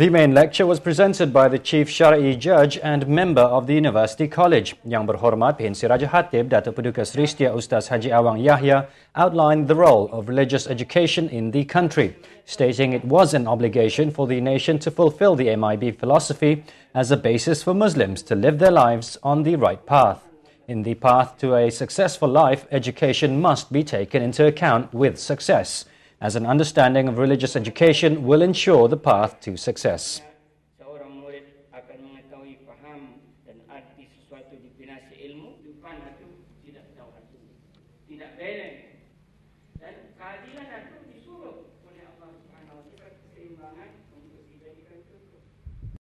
The main lecture was presented by the Chief Syarie Judge and member of the University College. Yang berhormat Pehin Siraja Khatib Dato Paduka Seri Setia Ustaz Haji Awang Yahya outlined the role of religious education in the country, stating it was an obligation for the nation to fulfill the MIB philosophy as a basis for Muslims to live their lives on the right path. In the path to a successful life, education must be taken into account with success as an understanding of religious education will ensure the path to success.